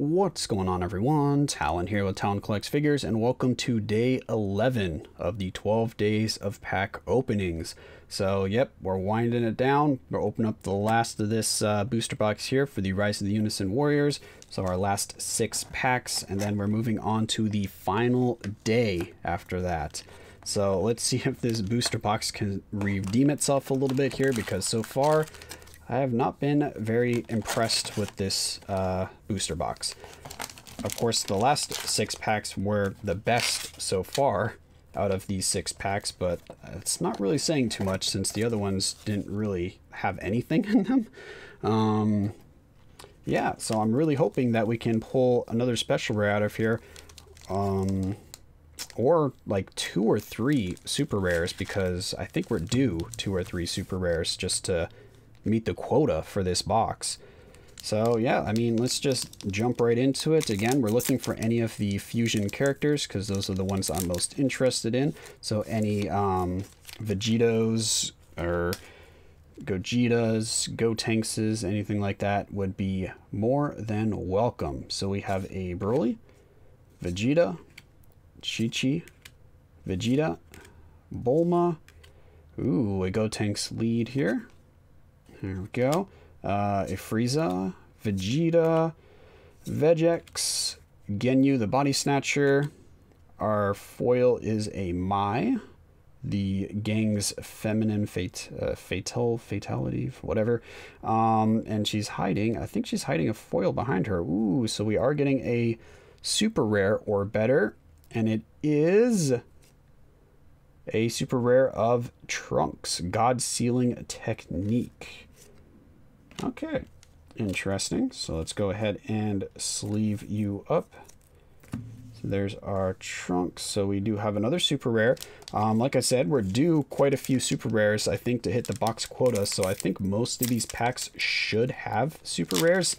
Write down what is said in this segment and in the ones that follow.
What's going on everyone? Talen here with Talen Collects Figures and welcome to day 11 of the 12 days of pack openings. So yep, we're winding it down. We're opening up the last of this uh, booster box here for the Rise of the Unison Warriors. So our last six packs and then we're moving on to the final day after that. So let's see if this booster box can redeem itself a little bit here because so far I have not been very impressed with this uh, booster box. Of course, the last six packs were the best so far out of these six packs, but it's not really saying too much since the other ones didn't really have anything in them. Um, yeah, so I'm really hoping that we can pull another special rare out of here. Um, or like two or three super rares because I think we're due two or three super rares just to meet the quota for this box. So yeah, I mean, let's just jump right into it. Again, we're looking for any of the fusion characters because those are the ones I'm most interested in. So any um, Vegetos or Gogetas, Gotenkses, anything like that would be more than welcome. So we have a Broly, Vegeta, Chi-Chi, Vegeta, Bulma, ooh, a Gotenks lead here, there we go. Uh, a Frieza, Vegeta, Vegex, Ginyu the Body Snatcher. Our foil is a Mai, the gang's feminine fate, uh, fatal, fatality, whatever. Um, and she's hiding, I think she's hiding a foil behind her. Ooh, so we are getting a super rare or better. And it is a super rare of Trunks, God Sealing Technique. Okay, interesting. So let's go ahead and sleeve you up. So there's our trunk. So we do have another super rare. Um, like I said, we're due quite a few super rares, I think, to hit the box quota. So I think most of these packs should have super rares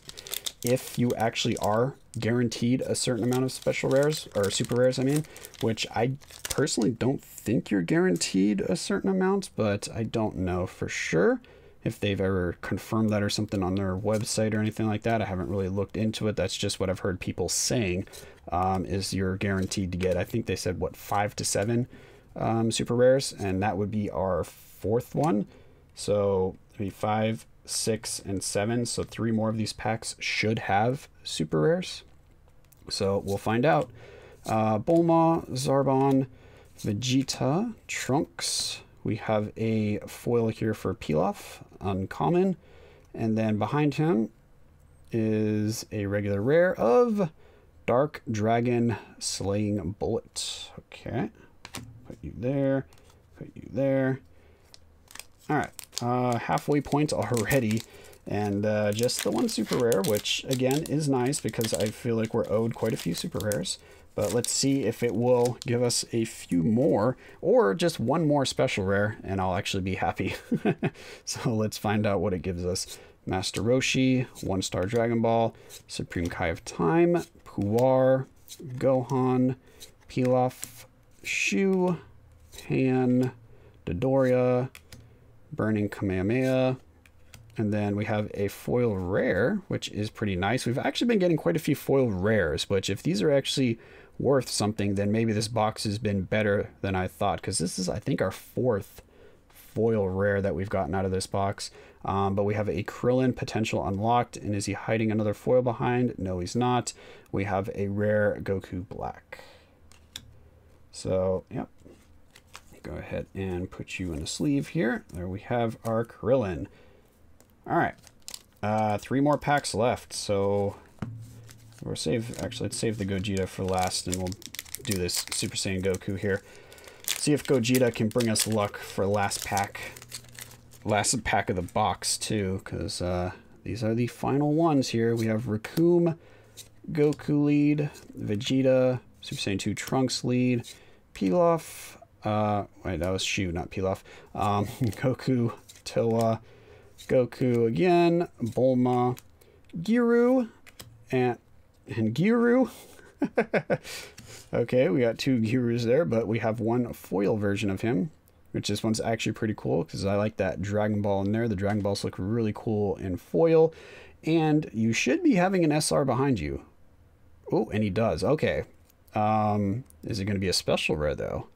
if you actually are guaranteed a certain amount of special rares, or super rares, I mean, which I personally don't think you're guaranteed a certain amount, but I don't know for sure if they've ever confirmed that or something on their website or anything like that. I haven't really looked into it. That's just what I've heard people saying um, is you're guaranteed to get, I think they said, what, five to seven um, super rares, and that would be our fourth one. So be five, six, and seven. So three more of these packs should have super rares. So we'll find out. Uh, Bulma, Zarbon, Vegeta, Trunks, we have a foil here for Pilaf, uncommon. And then behind him is a regular rare of Dark Dragon Slaying Bullet. Okay, put you there, put you there. All right, uh, halfway point already. And uh, just the one super rare, which again is nice because I feel like we're owed quite a few super rares. But let's see if it will give us a few more or just one more special rare and I'll actually be happy. so let's find out what it gives us. Master Roshi, One Star Dragon Ball, Supreme Kai of Time, Puar, Gohan, Pilaf, Shu, Pan, Dodoria, Burning Kamehameha, and then we have a foil rare, which is pretty nice. We've actually been getting quite a few foil rares, which if these are actually worth something, then maybe this box has been better than I thought. Because this is, I think, our fourth foil rare that we've gotten out of this box. Um, but we have a Krillin potential unlocked. And is he hiding another foil behind? No, he's not. We have a rare Goku Black. So, yep. Go ahead and put you in a sleeve here. There we have our Krillin. All right. Uh, three more packs left. So or save, actually, let's save the Gogeta for last, and we'll do this Super Saiyan Goku here. See if Gogeta can bring us luck for last pack. Last pack of the box, too, because uh, these are the final ones here. We have Recoome, Goku lead, Vegeta, Super Saiyan 2 Trunks lead, Pilaf, uh, wait, that was Shu, not Pilaf, um, Goku, Towa, Goku again, Bulma, Giru, and and Giru. okay, we got two Girus there, but we have one foil version of him, which this one's actually pretty cool because I like that Dragon Ball in there. The Dragon Balls look really cool in foil, and you should be having an SR behind you. Oh, and he does. Okay. Um, is it going to be a special rare, though?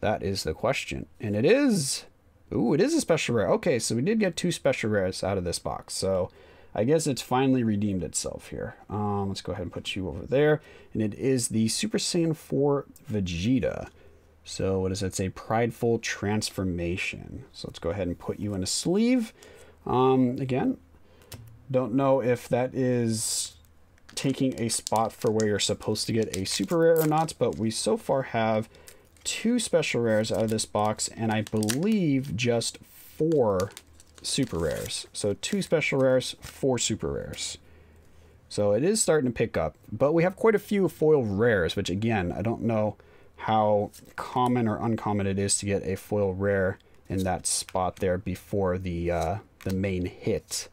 That is the question. And it is. Ooh, it is a special rare. Okay, so we did get two special rares out of this box. So I guess it's finally redeemed itself here. Um, let's go ahead and put you over there. And it is the Super Saiyan 4 Vegeta. So what does it say? Prideful Transformation. So let's go ahead and put you in a sleeve. Um, again, don't know if that is taking a spot for where you're supposed to get a super rare or not, but we so far have two special rares out of this box, and I believe just four super rares. So two special rares, four super rares. So it is starting to pick up, but we have quite a few foil rares, which again, I don't know how common or uncommon it is to get a foil rare in that spot there before the uh, the main hit.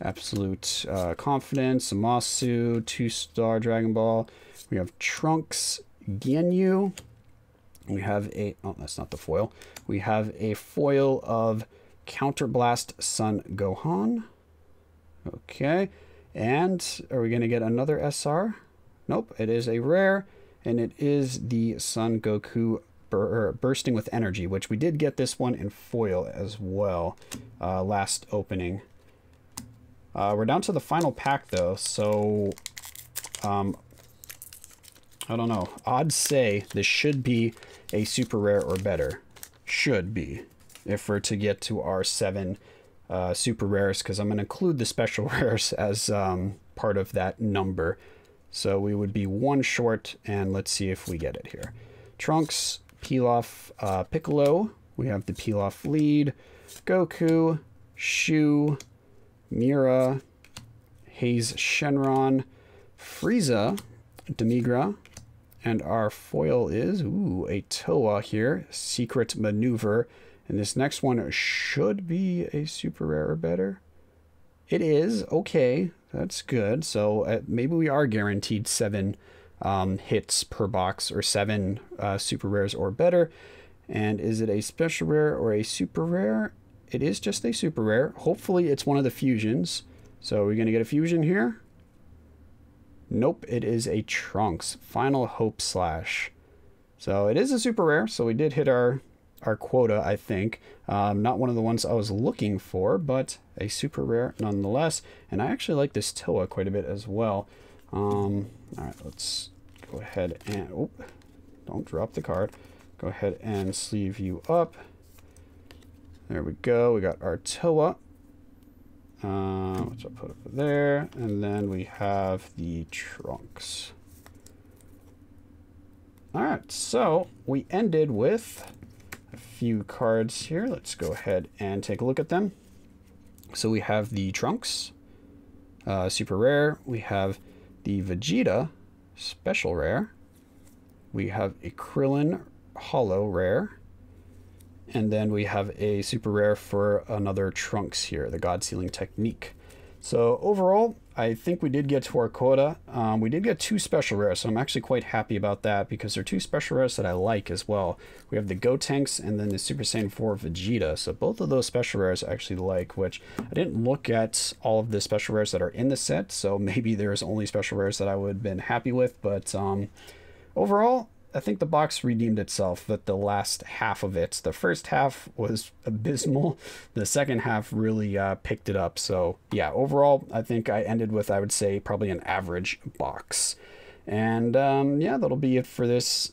Absolute uh, Confidence, Zamasu, Two Star Dragon Ball. We have Trunks, Ginyu. We have a, oh, that's not the foil. We have a foil of Counterblast Son Gohan. Okay. And are we going to get another SR? Nope. It is a rare, and it is the Son Goku bur bursting with energy, which we did get this one in foil as well uh, last opening. Uh, we're down to the final pack, though, so um, I don't know. I'd say this should be a super rare or better. Should be. If we're to get to our seven uh, super rares, because I'm going to include the special rares as um, part of that number. So we would be one short, and let's see if we get it here. Trunks, Pilaf, uh, Piccolo. We have the Pilaf lead. Goku, Shu, Mira, Haze Shenron, Frieza, Demigra, and our foil is, ooh, a Towa here, Secret Maneuver. And this next one should be a super rare or better. It is, okay, that's good. So uh, maybe we are guaranteed seven um, hits per box or seven uh, super rares or better. And is it a special rare or a super rare? It is just a super rare. Hopefully it's one of the fusions. So we're going to get a fusion here. Nope, it is a Trunks. Final Hope Slash. So it is a super rare, so we did hit our, our quota, I think. Um, not one of the ones I was looking for, but a super rare nonetheless. And I actually like this Towa quite a bit as well. Um, all right, let's go ahead and... Oh, don't drop the card. Go ahead and sleeve you up. There we go. We got our Towa. Uh, which I'll put over there. And then we have the trunks. All right, so we ended with a few cards here. Let's go ahead and take a look at them. So we have the trunks, uh, super rare. We have the Vegeta, special rare. We have a Krillin hollow rare. And then we have a super rare for another Trunks here, the God Sealing Technique. So overall, I think we did get to our quota. Um, we did get two special rares, so I'm actually quite happy about that because they're two special rares that I like as well. We have the Gotenks and then the Super Saiyan 4 Vegeta. So both of those special rares I actually like, which I didn't look at all of the special rares that are in the set, so maybe there's only special rares that I would have been happy with. But um, overall, I think the box redeemed itself That the last half of it. The first half was abysmal. The second half really uh, picked it up. So yeah, overall, I think I ended with, I would say, probably an average box. And um, yeah, that'll be it for this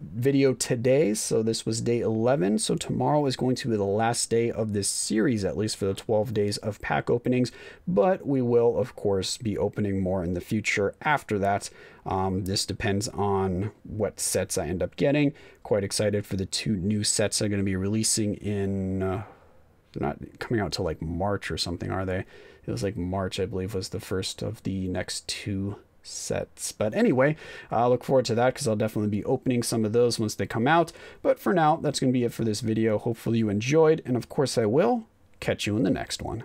video today. So this was day 11. So tomorrow is going to be the last day of this series, at least for the 12 days of pack openings. But we will, of course, be opening more in the future after that. Um, this depends on what sets I end up getting. Quite excited for the two new sets I'm going to be releasing in... Uh, not coming out till like March or something, are they? It was like March, I believe, was the first of the next two sets. But anyway, I look forward to that because I'll definitely be opening some of those once they come out. But for now, that's going to be it for this video. Hopefully you enjoyed, and of course I will catch you in the next one.